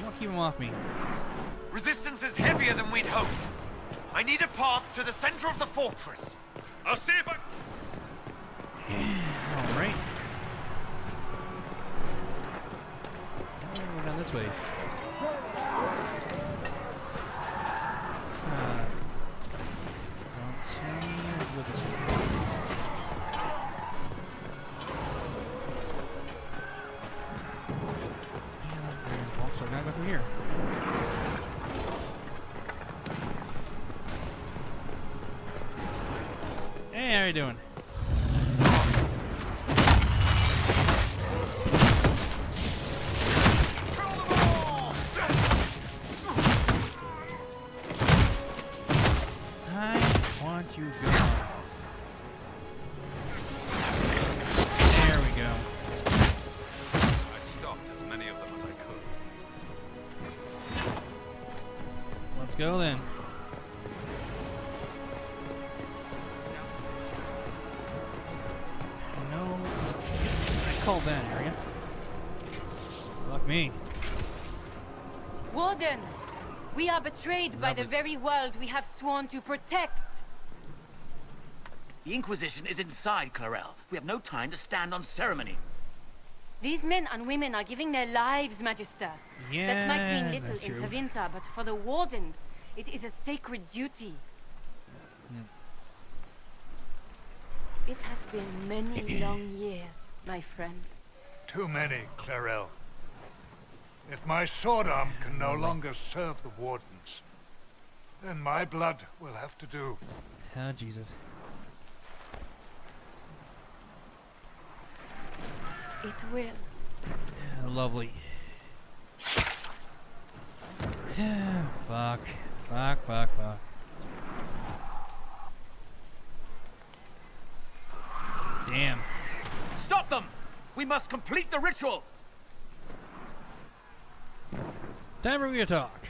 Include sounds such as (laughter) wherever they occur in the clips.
You don't keep him off me. Resistance is heavier than we'd hoped. I need a path to the center of the fortress. I'll see if I... (sighs) All right. We're down this way. Uh, don't tell me to go this way. Through here. Hey, how you doing? Go then. No, I called that area. Fuck me. Wardens! We are betrayed by the Lovely. very world we have sworn to protect. The Inquisition is inside, Clarel. We have no time to stand on ceremony. These men and women are giving their lives, Magister. Yeah, that might mean little in true. Tevinter, but for the Wardens, it is a sacred duty. It has been many (clears throat) long years, my friend. Too many, Clarel. If my sword arm can no longer serve the Wardens, then my blood will have to do. Oh, Jesus. It will. Yeah, lovely. Yeah, fuck. Fuck, fuck, fuck. Damn. Stop them! We must complete the ritual! Time for me to talk. (sighs)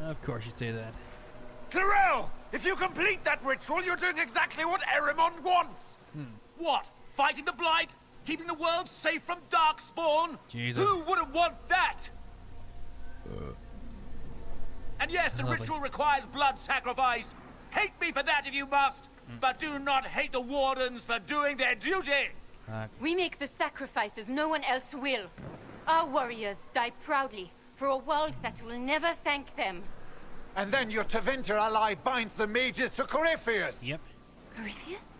Of course you'd say that. Clarel! If you complete that ritual, you're doing exactly what Erimond wants! Hmm. What? Fighting the Blight? Keeping the world safe from Darkspawn? Jesus. Who wouldn't want that? Uh. And yes, the Lovely. ritual requires blood sacrifice. Hate me for that if you must, mm. but do not hate the Wardens for doing their duty! Fuck. We make the sacrifices no one else will. Our warriors die proudly for a world that will never thank them. And then your Tevinter ally binds the mages to Corypheus. Yep. Corypheus?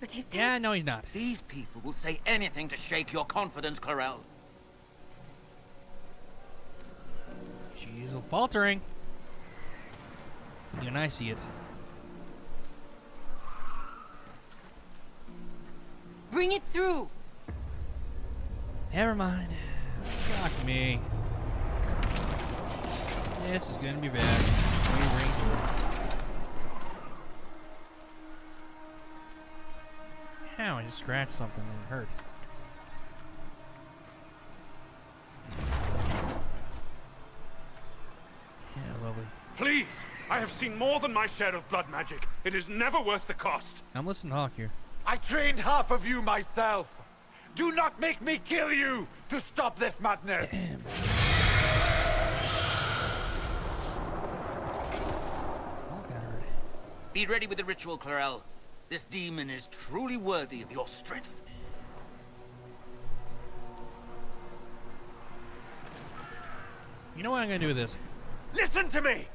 But he's dead. Yeah, no, he's not. These people will say anything to shake your confidence, Clarel. She's faltering. Even I see it. Bring it through. Never mind. Fuck me. This is gonna be bad. Let me ring through. How? I just scratched something and it hurt. Yeah, lovely. Please! I have seen more than my share of blood magic. It is never worth the cost. I'm listening to Hawke here. I trained half of you myself. Do not make me kill you to stop this madness. Hawke got hurt. Be ready with the ritual, Clarel. This demon is truly worthy of your strength. You know what I'm gonna do with this? Listen to me!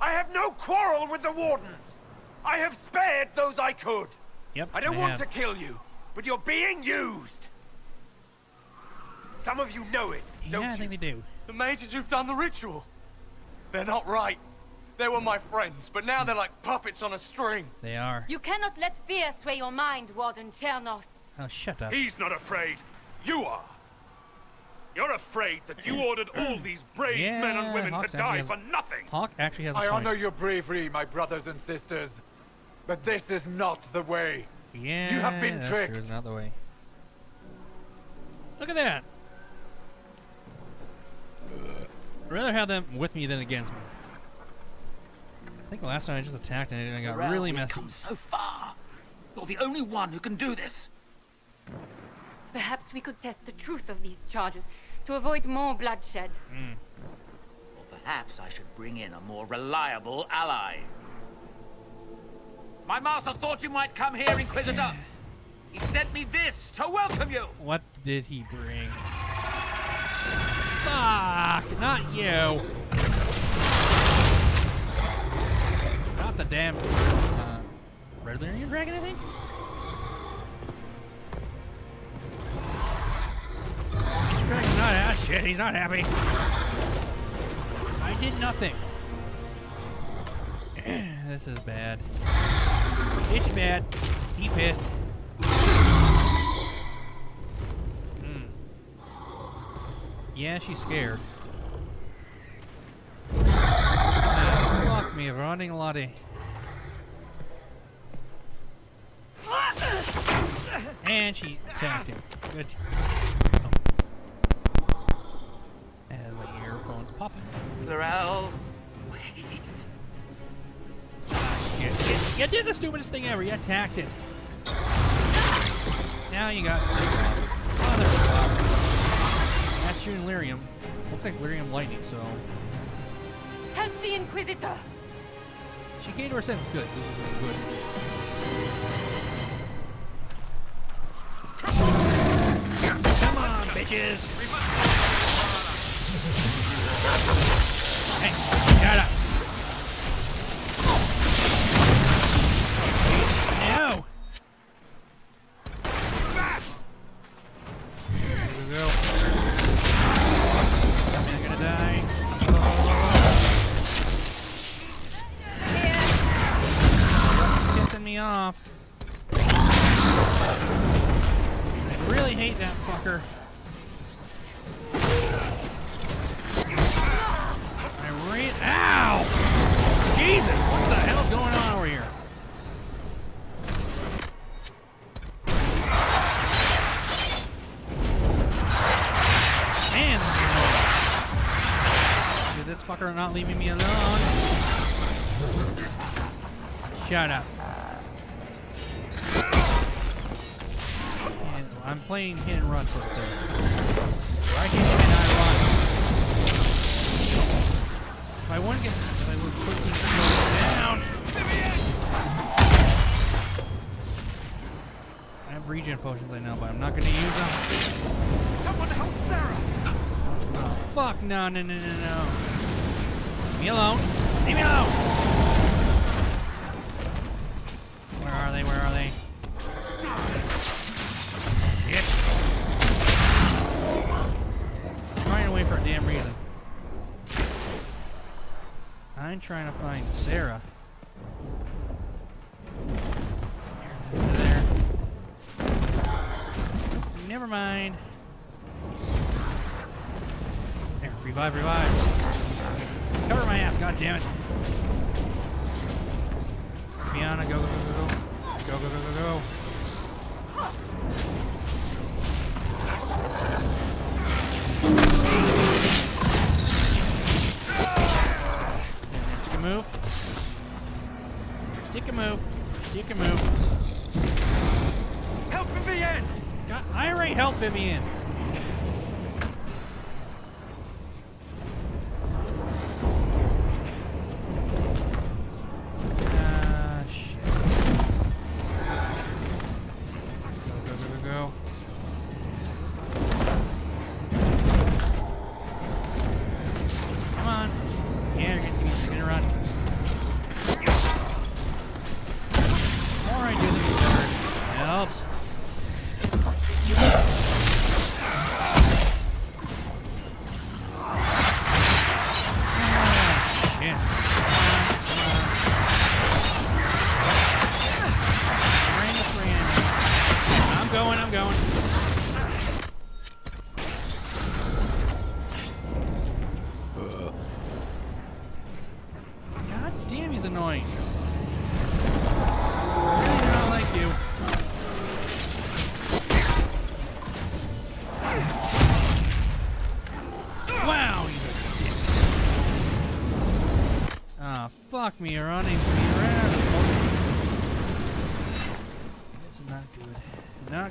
I have no quarrel with the Wardens! I have spared those I could! Yep. I don't want have. to kill you, but you're being used! Some of you know it, don't Yeah, I you? think they do. The mages who've done the ritual. They're not right. They were my friends, but now they're like puppets on a string. They are. You cannot let fear sway your mind, Warden Chernoff. Oh, shut up. He's not afraid. You are. You're afraid that you ordered all (clears throat) these brave men and women Hawks to die has- for nothing. Hawke actually has a I point. honor your bravery, my brothers and sisters. But this is not the way. Yeah, You have been that's tricked. True, it's not the way. Look at that. I'd rather have them with me than against me. I think the last time I just attacked and it got Clarel, really we've messy. come so far. You're the only one who can do this. Perhaps we could test the truth of these charges to avoid more bloodshed. Hmm. Or perhaps I should bring in a more reliable ally. My master thought you might come here, Inquisitor. He sent me this to welcome you. What did he bring? Fuck! Not you! The damn uh, Red Lyrium Dragon, I think? Mr. Dragon's not ah shit, he's not happy. I did nothing. (clears throat) this is bad. It's bad. He pissed. Yeah, she's scared. Ah, fuck me, running Lottie. And she attacked him. Good. Oh. As my earphones popping. Clarel, wait. Ah, shit. You, you did the stupidest thing ever. You attacked it. Now you got. Motherfucker. That's shooting lyrium. Looks like lyrium lightning, so. Help the Inquisitor! She came to her senses. Good. Good. Good. Come on, bitches! Not leaving me alone. Shut up. And I'm playing hit and run of thing. Where I hit him and I run. If I wouldn't get, if I would quickly slow down. I have regen potions, I know, but I'm not going to use them. Someone help Sera. Oh, fuck, no, no, no, no, no. Leave me alone. Leave me alone. Where are they? Where are they? Shit. I'm running away for a damn reason. I'm trying to find Sera. There. Never mind. There, revive, revive. Cover my ass, god damn it. Fiona, go, go, go, go, go. Go, go, go, go, go. Stick a move. Stick a move. Stick a move. Help Vivienne. God, I already helped Vivienne. Going,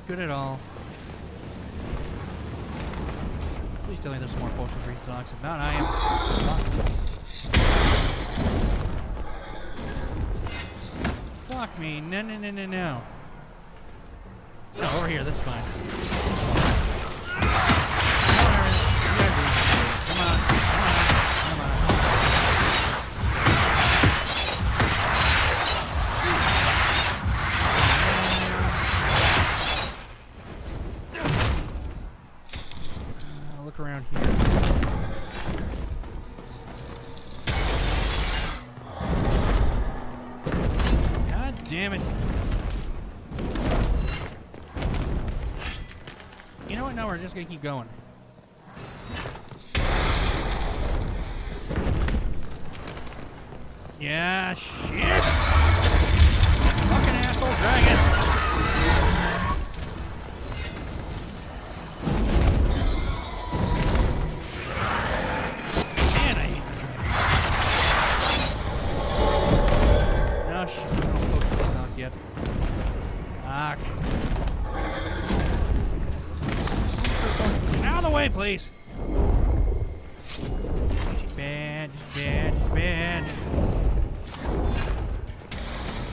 good at all. Please tell me there's more potions for each If not, I am. Fuck me. No, no, no, no, no. No, over here. That's fine. We're just gonna keep going. Yeah,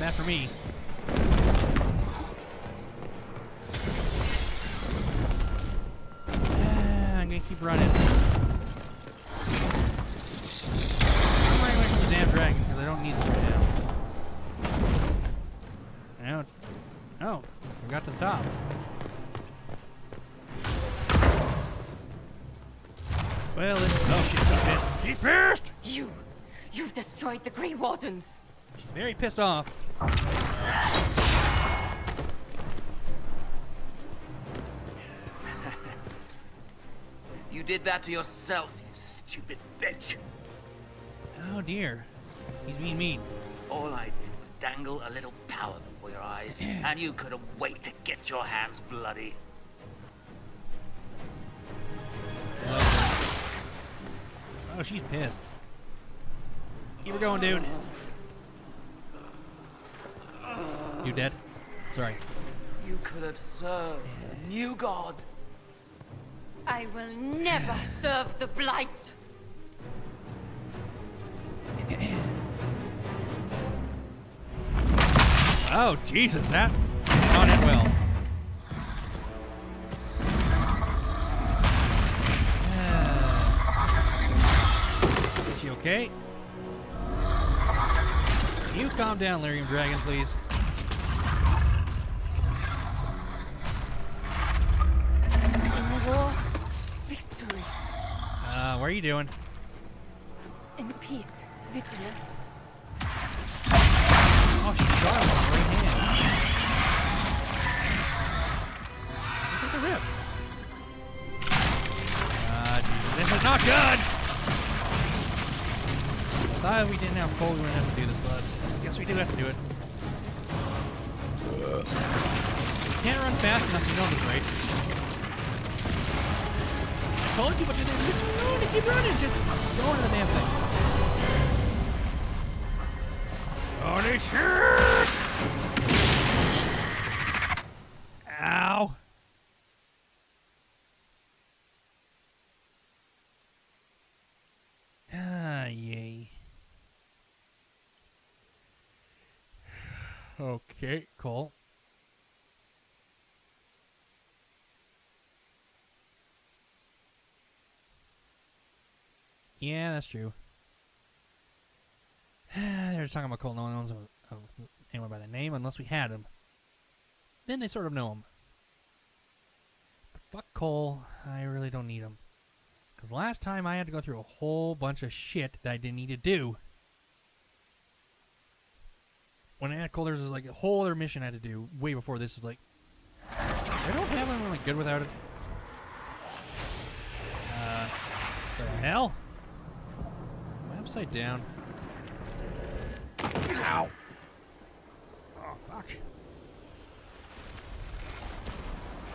Bad for me. Ah, I'm gonna keep running. I'm running away from the damn dragon because I don't need this right now. Now. Oh, we got to the top. Well, it's. Oh, she's so pissed. She's pissed! You! You've destroyed the Grey Wardens! She's very pissed off. (laughs) You did that to yourself, you stupid bitch. Oh dear. He's being mean. All I did was dangle a little power before your eyes, and you couldn't wait to get your hands bloody. Oh, she's pissed. Keep her going, dude. You dead? Sorry. You could have served the new god. I will never serve the Blight! Oh, Jesus, that not end well. Uh, Is she okay? Can You calm down, Lyrium Dragon, please. In war, victory. Uh, what are you doing? In peace, vigilance. Oh, she shot him with right hand. Look at the rip. Ah, Jesus, this is not good! I Thought we didn't have cold, we wouldn't have to do this, but I guess we do have to do it. Can't run fast enough, you know this, right? Told you, but you didn't listen. To keep running. Just go into the damn thing. Holy shit! Ow. Ah, yay. (sighs) Okay, cool. Yeah, that's true. (sighs) They're talking about Cole. No one knows anyone by the name unless we had him. Then they sort of know him. But fuck Cole. I really don't need him. Because last time I had to go through a whole bunch of shit that I didn't need to do. When I had Cole, there was like a whole other mission I had to do way before this. Is like, I don't have. I'm like good without it. Uh, the hell? Upside down? Ow! Oh, fuck.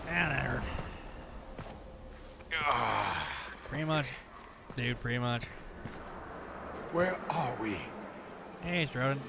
Ah, that hurt. Pretty much. Dude, pretty much. Where are we? Hey, Stroden.